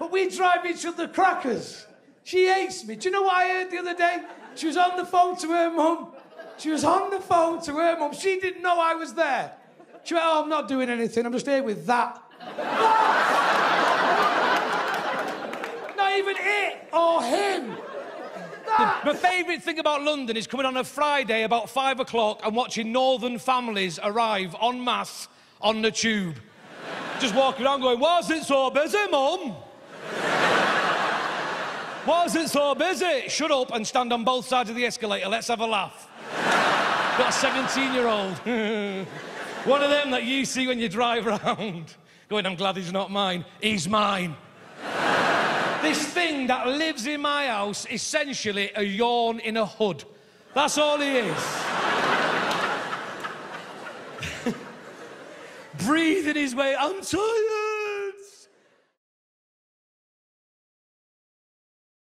but we drive each other crackers. She hates me. Do you know what I heard the other day? She was on the phone to her mum. She was on the phone to her mum. She didn't know I was there. She went, Oh, I'm not doing anything. I'm just here with that. not even it or him. That. My favourite thing about London is coming on a Friday about five o'clock and watching northern families arrive en masse on the tube. Just walking around going, Why is it so busy, Mum? Was it so busy? Shut up and stand on both sides of the escalator. Let's have a laugh. Got a 17 year old. One of them that you see when you drive around. Going, I'm glad he's not mine. He's mine. this thing that lives in my house, essentially a yawn in a hood. That's all he is. Breathing his way, I'm tired.